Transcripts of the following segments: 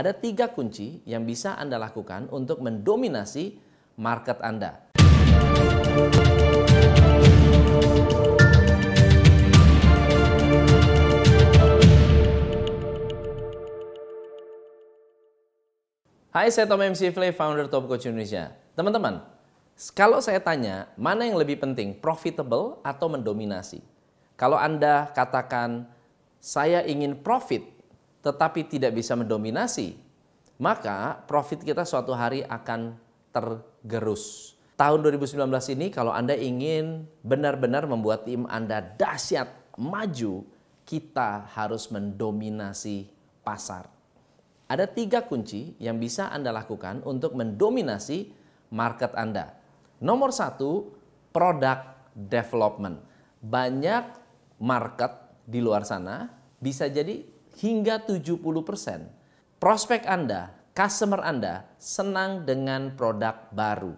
Ada tiga kunci yang bisa Anda lakukan untuk mendominasi market Anda. Hai, saya Tom MC Flay, founder Top Coach Indonesia. Teman-teman, kalau saya tanya, mana yang lebih penting, profitable atau mendominasi? Kalau Anda katakan, saya ingin profit, tetapi tidak bisa mendominasi, maka profit kita suatu hari akan tergerus. Tahun 2019 ini kalau Anda ingin benar-benar membuat tim Anda dahsyat, maju, kita harus mendominasi pasar. Ada tiga kunci yang bisa Anda lakukan untuk mendominasi market Anda. Nomor satu, product development. Banyak market di luar sana bisa jadi hingga 70%. Prospek Anda, customer Anda senang dengan produk baru.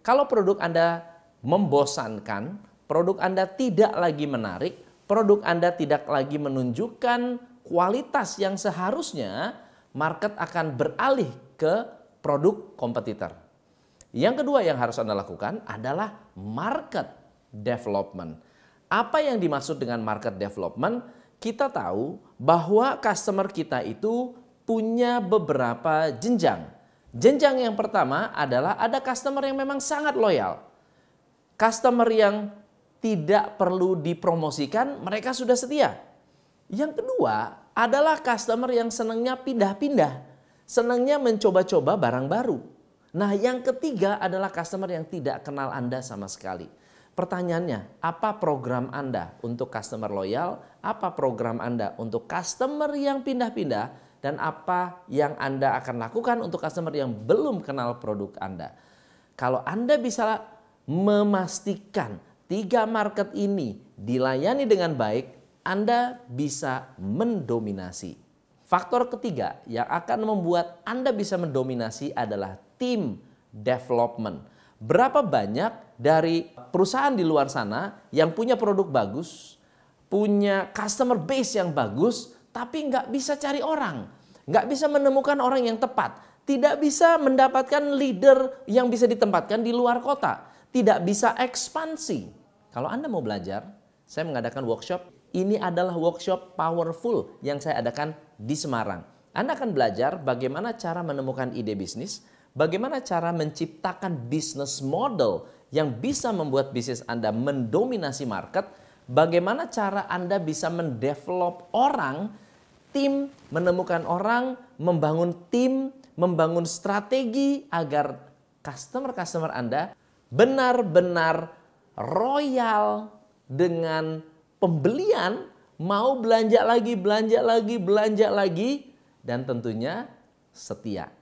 Kalau produk Anda membosankan, produk Anda tidak lagi menarik, produk Anda tidak lagi menunjukkan kualitas yang seharusnya, market akan beralih ke produk kompetitor. Yang kedua yang harus Anda lakukan adalah market development. Apa yang dimaksud dengan market development? Kita tahu bahwa customer kita itu punya beberapa jenjang. Jenjang yang pertama adalah ada customer yang memang sangat loyal. Customer yang tidak perlu dipromosikan, mereka sudah setia. Yang kedua adalah customer yang senangnya pindah-pindah, senangnya mencoba-coba barang baru. Nah, yang ketiga adalah customer yang tidak kenal Anda sama sekali. Pertanyaannya, apa program Anda untuk customer loyal? Apa program Anda untuk customer yang pindah-pindah? Dan apa yang Anda akan lakukan untuk customer yang belum kenal produk Anda? Kalau Anda bisa memastikan tiga market ini dilayani dengan baik, anda bisa mendominasi. Faktor ketiga yang akan membuat Anda bisa mendominasi adalah tim development. Berapa banyak dari perusahaan di luar sana yang punya produk bagus, punya customer base yang bagus, tapi nggak bisa cari orang, nggak bisa menemukan orang yang tepat, tidak bisa mendapatkan leader yang bisa ditempatkan di luar kota, tidak bisa ekspansi. Kalau Anda mau belajar, saya mengadakan workshop ini adalah workshop powerful yang saya adakan di Semarang. Anda akan belajar bagaimana cara menemukan ide bisnis, bagaimana cara menciptakan bisnis model yang bisa membuat bisnis Anda mendominasi market, bagaimana cara Anda bisa mendevelop orang, tim, menemukan orang, membangun tim, membangun strategi agar customer-customer Anda benar-benar royal dengan pembelian mau belanja lagi, belanja lagi, belanja lagi, dan tentunya setia.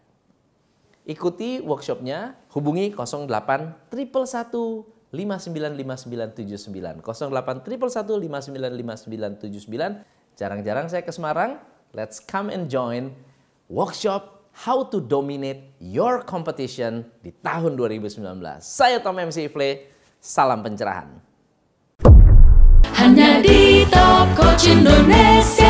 Ikuti workshopnya, hubungi 08 111 595979 08 595979 Jarang-jarang saya ke Semarang, let's come and join workshop How to Dominate Your Competition di tahun 2019. Saya Tom MC Ifle, salam pencerahan. Hanya di Top Coach Indonesia